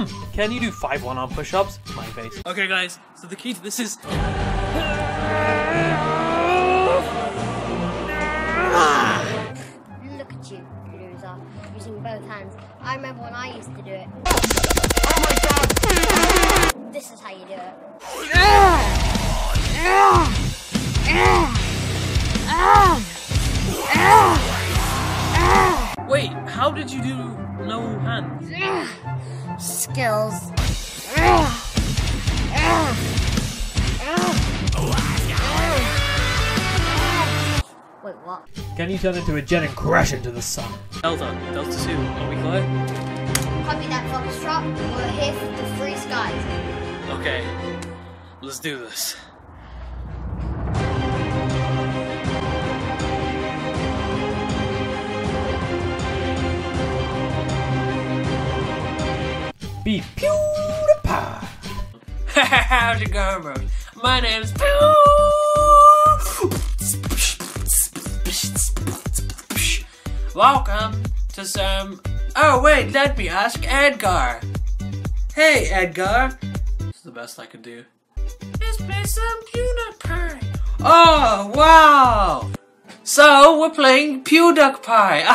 Hmm, can you do 5 1 arm push ups? My face. Okay, guys, so the key to this is. Look at you, loser, using both hands. I remember when I used to do it. Oh my god! This is how you do it. How did you do no hands? Skills. Wait, what? Can you turn into a jet and crash into the sun? Delta, Delta 2, are we clear? Copy that foxtrot. We're here for the free skies. Okay, let's do this. Be PewDiePie! How's it going, bro? My name's Pew. Welcome to some. Oh wait, let me ask Edgar. Hey, Edgar. This is the best I could do. Let's play some PewDiePie. Oh wow! So we're playing PewDiePie.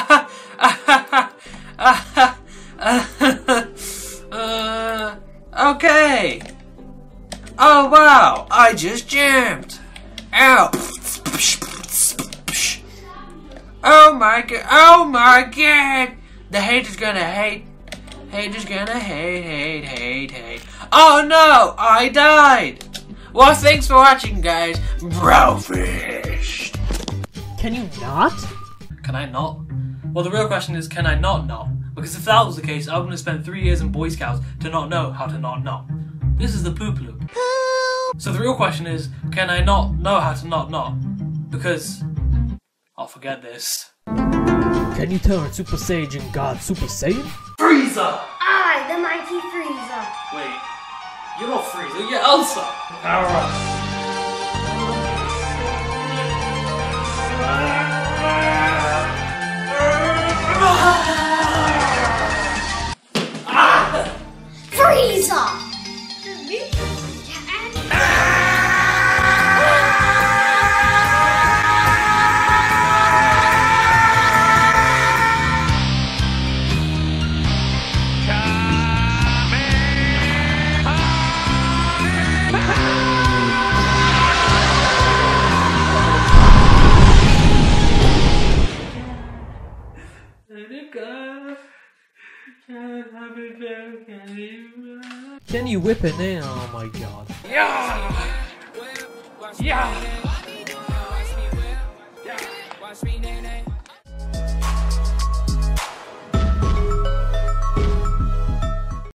okay. Oh wow, I just jammed. Ow. Oh my god, oh my god. The haters gonna hate. Haters gonna hate, hate, hate, hate. Oh no, I died. Well, thanks for watching, guys. Brofist. Can you not? Can I not? Well, the real question is, can I not not? Because if that was the case, I wouldn't have spent three years in Boy Scouts to not know how to not not. This is the poop loop. So the real question is, can I not know how to not not? Because I'll forget this. Can you turn Super Saiyan God Super Saiyan? Frieza! I, the mighty Frieza. Wait, you're not Frieza, you're Elsa! Power Can you whip it in? Oh my god. Yeah! Yeah!